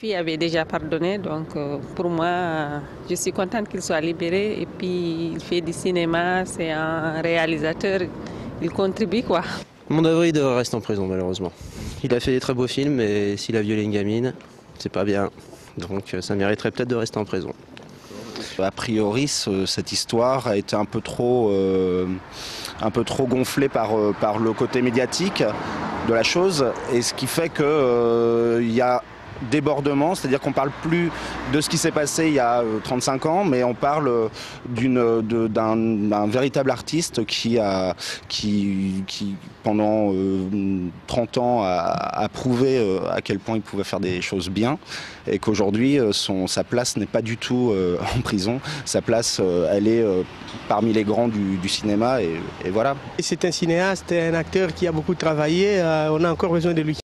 fille avait déjà pardonné, donc euh, pour moi, je suis contente qu'il soit libéré. Et puis, il fait du cinéma, c'est un réalisateur, il contribue quoi. Mon Avril devrait rester en prison, malheureusement. Il a fait des très beaux films, mais s'il a violé une gamine, c'est pas bien. Donc ça mériterait peut-être de rester en prison. A priori, ce- cette histoire a été un peu trop, euh, un peu trop gonflée par, euh, par le côté médiatique de la chose, et ce qui fait qu'il y a débordement, c'est-à-dire qu'on parle plus de ce qui s'est passé il y a euh, 35 ans, mais on parle euh, de- d'un véritable artiste qui, a, qui, qui pendant euh, 30 ans, a, a prouvé euh, à quel point il pouvait faire des choses bien, et qu'aujourd'hui, euh, sa place n'est pas du tout euh, en prison, sa place, euh, elle est euh, parmi les grands du, du cinéma, et, et voilà. C'est un cinéaste, un acteur qui a beaucoup travaillé. euh, on a encore besoin de lui.